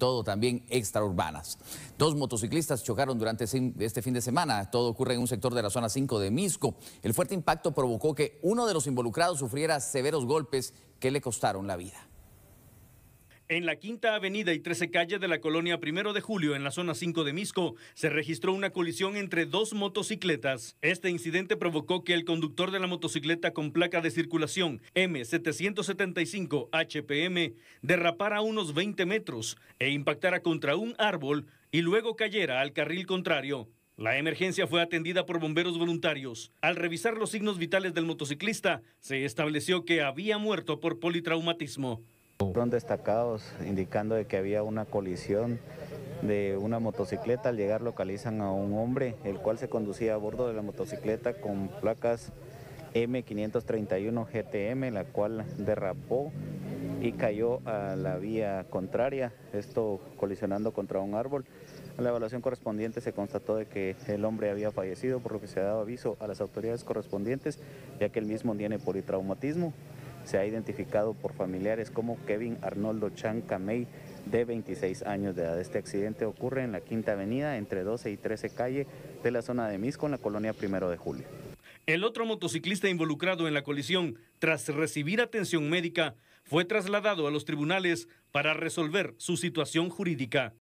todo también extraurbanas. Dos motociclistas chocaron durante este fin de semana. Todo ocurre en un sector de la zona 5 de Misco. El fuerte impacto provocó que uno de los involucrados sufriera severos golpes que le costaron la vida. En la Quinta Avenida y 13 Calle de la colonia Primero de Julio, en la zona 5 de Misco, se registró una colisión entre dos motocicletas. Este incidente provocó que el conductor de la motocicleta con placa de circulación M775 HPM derrapara unos 20 metros e impactara contra un árbol y luego cayera al carril contrario. La emergencia fue atendida por bomberos voluntarios. Al revisar los signos vitales del motociclista, se estableció que había muerto por politraumatismo. Fueron destacados indicando de que había una colisión de una motocicleta. Al llegar localizan a un hombre, el cual se conducía a bordo de la motocicleta con placas M531 GTM, la cual derrapó y cayó a la vía contraria, esto colisionando contra un árbol. En la evaluación correspondiente se constató de que el hombre había fallecido, por lo que se ha dado aviso a las autoridades correspondientes, ya que el mismo tiene politraumatismo se ha identificado por familiares como Kevin Arnoldo Chan Camey, de 26 años de edad. Este accidente ocurre en la Quinta Avenida, entre 12 y 13 calle de la zona de Misco, en la colonia Primero de Julio. El otro motociclista involucrado en la colisión, tras recibir atención médica, fue trasladado a los tribunales para resolver su situación jurídica.